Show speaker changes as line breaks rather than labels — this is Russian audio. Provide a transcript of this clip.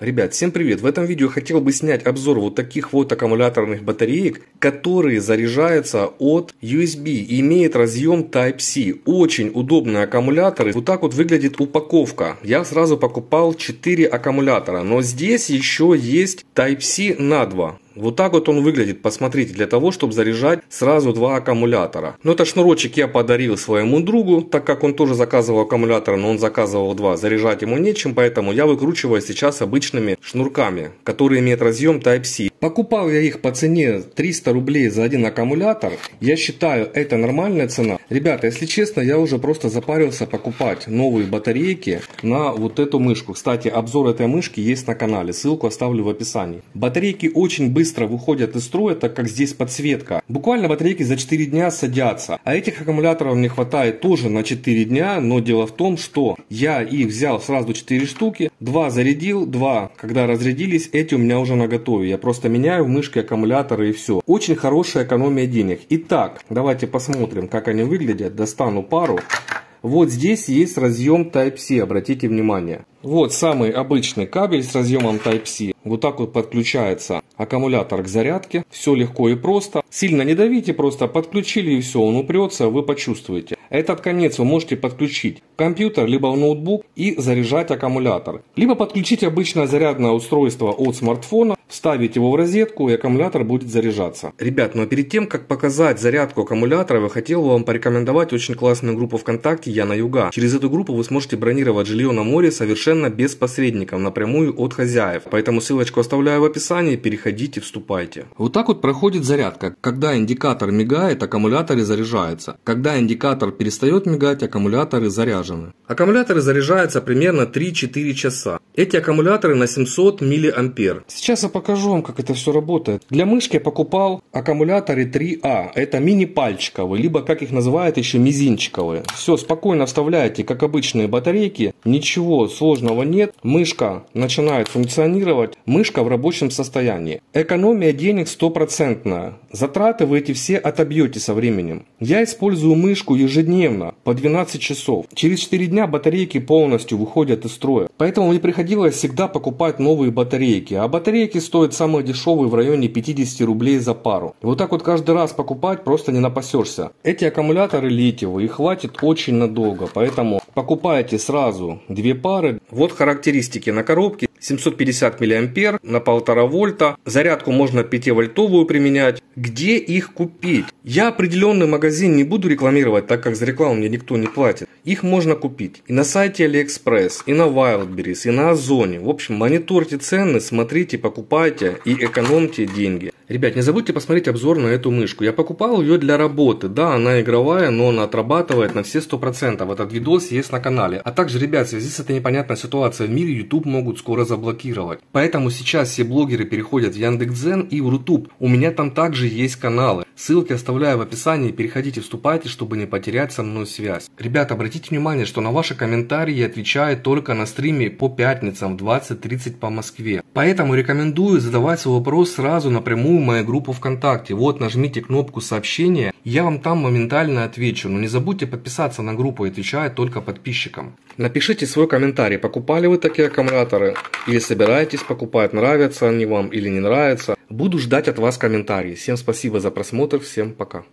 Ребят, всем привет! В этом видео хотел бы снять обзор вот таких вот аккумуляторных батареек, которые заряжаются от USB и имеют разъем Type-C. Очень удобные аккумуляторы. Вот так вот выглядит упаковка. Я сразу покупал 4 аккумулятора, но здесь еще есть Type-C на 2. Вот так вот он выглядит, посмотрите, для того, чтобы заряжать сразу два аккумулятора. Но этот шнурочек я подарил своему другу, так как он тоже заказывал аккумулятор, но он заказывал два. Заряжать ему нечем, поэтому я выкручиваю сейчас обычными шнурками, которые имеют разъем Type-C. Покупал я их по цене 300 рублей за один аккумулятор. Я считаю, это нормальная цена. Ребята, если честно, я уже просто запарился покупать новые батарейки на вот эту мышку. Кстати, обзор этой мышки есть на канале, ссылку оставлю в описании. Батарейки очень быстро выходят из строя, так как здесь подсветка. Буквально батарейки за 4 дня садятся. А этих аккумуляторов мне хватает тоже на 4 дня, но дело в том, что я их взял сразу 4 штуки, 2 зарядил, 2, когда разрядились, эти у меня уже на готове. Я просто меняю в мышке аккумуляторы и все. Очень хорошая экономия денег. Итак, давайте посмотрим, как они выглядят. Достану пару. Вот здесь есть разъем Type-C, обратите внимание. Вот самый обычный кабель с разъемом Type-C. Вот так вот подключается аккумулятор к зарядке. Все легко и просто. Сильно не давите, просто подключили и все, он упрется, вы почувствуете. Этот конец вы можете подключить в компьютер, либо в ноутбук и заряжать аккумулятор. Либо подключить обычное зарядное устройство от смартфона, вставить его в розетку и аккумулятор будет заряжаться. Ребят, но перед тем, как показать зарядку аккумулятора, я хотел вам порекомендовать очень классную группу ВКонтакте «Я на Юга». Через эту группу вы сможете бронировать жилье на море совершенно без посредников, напрямую от хозяев. Поэтому ссылочку оставляю в описании, переходите, вступайте. Вот так вот проходит зарядка. Когда индикатор мигает, аккумуляторы заряжаются. Когда индикатор перестает мигать, аккумуляторы заряжены. Аккумуляторы заряжаются примерно 3-4 часа. Эти аккумуляторы на 700 мА. Сейчас я покажу вам, как это все работает. Для мышки я покупал аккумуляторы 3А. Это мини-пальчиковые, либо как их называют еще мизинчиковые. Все, спокойно вставляете, как обычные батарейки. Ничего сложного нет. Мышка начинает функционировать. Мышка в рабочем состоянии. Экономия денег стопроцентная. Затраты вы эти все отобьете со временем. Я использую мышку ежедневно по 12 часов. Через 4 дня батарейки полностью выходят из строя. Поэтому мне приходилось всегда покупать новые батарейки. А батарейки стоят самые дешевые в районе 50 рублей за пару. И вот так вот каждый раз покупать просто не напасешься. Эти аккумуляторы литиевые, их хватит очень надолго. Поэтому покупайте сразу две пары. Вот характеристики на коробке. 750 мА на 1,5 вольта. Зарядку можно 5-вольтовую применять. Где их купить? Я определенный магазин не буду рекламировать, так как за рекламу мне никто не платит. Их можно купить и на сайте AliExpress, и на Wildberries, и на Озоне. В общем, мониторьте цены, смотрите, покупайте и экономьте деньги. Ребят, не забудьте посмотреть обзор на эту мышку. Я покупал ее для работы. Да, она игровая, но она отрабатывает на все 100%. Этот видос есть на канале. А также, ребят, в связи с этой непонятной ситуацией в мире, YouTube могут скоро заблокировать. Поэтому сейчас все блогеры переходят в Яндекс.Дзен и в Рутуб. У меня там также есть каналы. Ссылки оставляю в описании. Переходите, вступайте, чтобы не потерять со мной связь. Ребят, обратите внимание, что на ваши комментарии я отвечаю только на стриме по пятницам в 20.30 по Москве. Поэтому рекомендую задавать свой вопрос сразу напрямую мою группу ВКонтакте. Вот нажмите кнопку сообщения, я вам там моментально отвечу. Но не забудьте подписаться на группу, я отвечаю только подписчикам. Напишите свой комментарий, покупали вы такие аккумуляторы или собираетесь покупать, нравятся они вам или не нравятся. Буду ждать от вас комментарии. Всем спасибо за просмотр, всем пока.